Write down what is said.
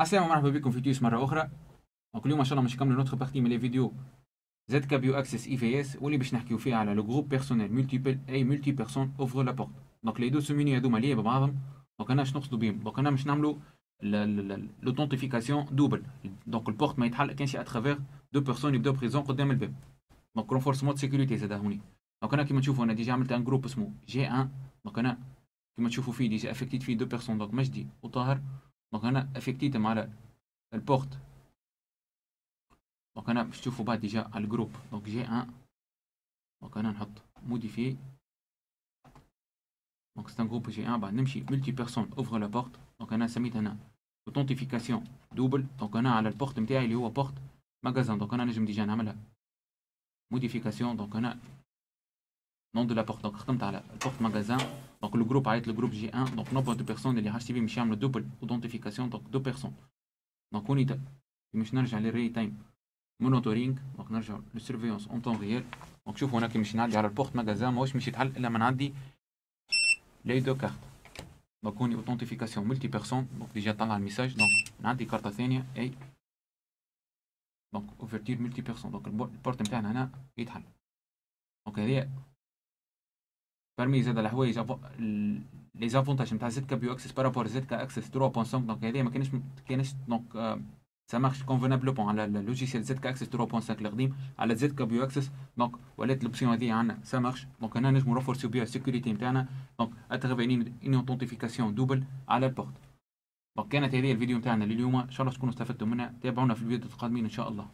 السلام مرحبا بكم في تيوس مره أخرى donc اليوم ان شاء الله باش نكملوا une autre partie من فيديو ZKBio Access IVS واللي باش نحكيو فيها على le groupe personne multiple et multi-personne ouvre la porte donc les deux sous-menus هذوما liés ببعضهم donc أنا شنو نقصدوا بهم donc أنا باش نعملوا l'authentification double donc ال porte ما يتحل كانش à travers deux personnes يبداو présents قدام الباب donc renforcement de sécurité زاد هوني donc أنا كيما تشوفوا أنا déjà عملت un groupe اسمه G1 donc أنا كيما تشوفوا فيه déjà افكتيت فيه deux personnes donc مجدي وطاهر donc أنا افكتيتهم على ال porte. donc أنا باش تشوفوا بعد déjà على ال groupe. donc G1. أنا نحط modifier donc c'est un groupe G1. بعد نمشي multi-personne ouvre la porte donc أنا سميت هنا authentification double donc أنا على ال porte نتاعي اللي هو porte magasin donc أنا نجم déjà نعملها. modification donc أنا nom de la porte donc خدمت على ال porte magasin donc le groupe عيط لو G1 donc nombre de personnes اللي حاجتي بهم باش يعملوا double authentification donc deux personnes donc هوني باش نرجع لل real-time monitoring donc نرجع لل surveillance en temps réel donc شوفوا هنا كي مش نعدي على ال porte magasin ماهوش مش يتحل الا ما نعدي les deux cartes donc هوني authentification multi-personne donc déjà طلع ال message donc نعدي كارطه ثانية et donc ouverture multi-personne donc ال porte نتاعنا هنا يتحل donc هذه parmi زاد الحوايج les avantages نتاع ZKBio Access par rapport ZK Access 3.5 donc هذه ما كانش كانش donc ça marche convenablement على ال logiciel ZK Access 3.5 القديم على ZKBio Access donc ولات ال option هذه عندنا ça marche donc هنا نجمو نرفورسيو بها ال sécurité نتاعنا donc à travers une authentification double على ال porte donc كانت هذه الفيديو نتاعنا لليوم ان شاء الله تكونوا استفدتوا منها تابعونا في الفيديو القادمين ان شاء الله